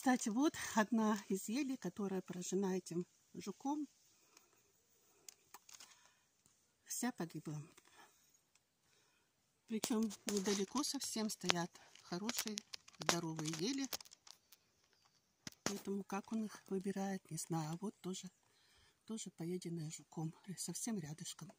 Кстати, вот одна из елей, которая поражена этим жуком. Вся погибла. Причем недалеко совсем стоят хорошие, здоровые ели. Поэтому как он их выбирает, не знаю. А вот тоже, тоже поеденная жуком. Э, совсем рядышком.